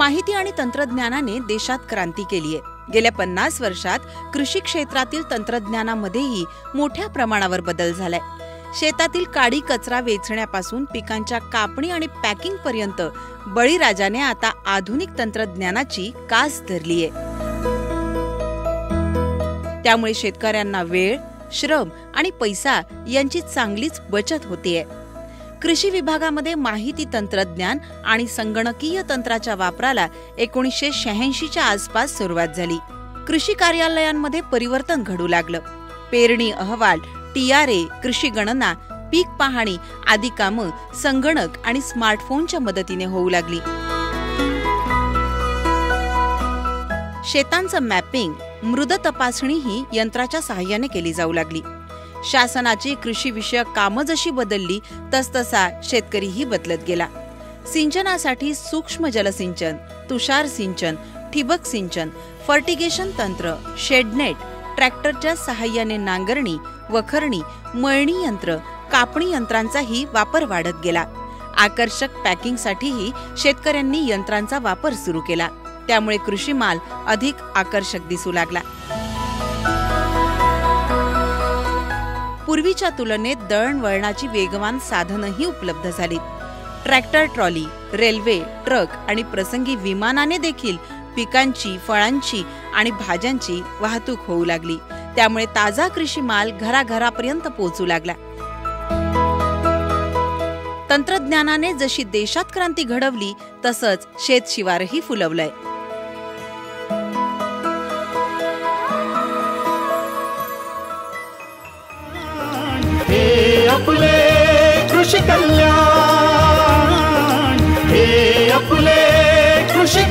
माहिती आणि तंत्रज्ञानाने देशात क्रांती केली आहे गेल्या पन्नास वर्षात कृषी क्षेत्रातील तंत्रज्ञानामध्येही मोठ्या प्रमाणावर बदल झालाय. शेतातील काडी कचरा वेचण्यापासून पिकांच्या कापणी आणि पॅकिंग पर्यंत बळीराजाने आता आधुनिक तंत्रज्ञानाची कास धरलीय. त्यामुळे शेतकऱ्यांना वेळ श्रम आणि पैसा यांची चांगलीच बचत होतीये. कृषी विभागामध्ये माहिती तंत्रज्ञान आणि संगणकीय तंत्राच्या वापराला एकोणीसशे शहाऐंशीच्या आसपास सुरुवात झाली. कृषी कार्यालयांमध्ये परिवर्तन घडू लागलं. पेरणी अहवाल टीआरए कृषी गणना पीक पाहणी आदी कामं संगणक आणि स्मार्टफोनच्या मदतीने होऊ लागली. शेतांचं मॅपिंग मृद तपासणी ही यंत्राच्या सहाय्याने केली जाऊ लागली. शासनाची कृषी विषयक कामं जशी बदलली तसतसा शेतकरीही बदलत गेला. सिंचनासाठी सूक्ष्म जलसिंचन तुषार सिंचन ठिबक सिंचन फर्टिगेशन तंत्र शेडनेट ट्रॅक्टरच्या सहाय्याने नांगरणी वखरणी मळणी यंत्र कापणी यंत्रांचाही वापर वाढत गेला. आकर्षक पॅकिंगसाठीही शेतकऱ्यांनी यंत्रांचा वापर सुरू केला. त्यामुळे कृषी माल अधिक आकर्षक दिसू लागला. पूर्वीच्या तुलनेत दळणवळणाची वेगवान साधनंही उपलब्ध झालीत. ट्रॅक्टर ट्रॉली रेल्वे ट्रक आणि प्रसंगी विमानाने देखील पिकांची फळांची आणि भाज्यांची वाहतूक होऊ लागली. त्यामुळे ताजा कृषी माल घराघरापर्यंत पोहोचू लागला. तंत्रज्ञानाने जशी देशात क्रांती घडवली तसंच शेतशिवारही फुलवलंय. आपले कृषी कल्याण. हे आपले कृषी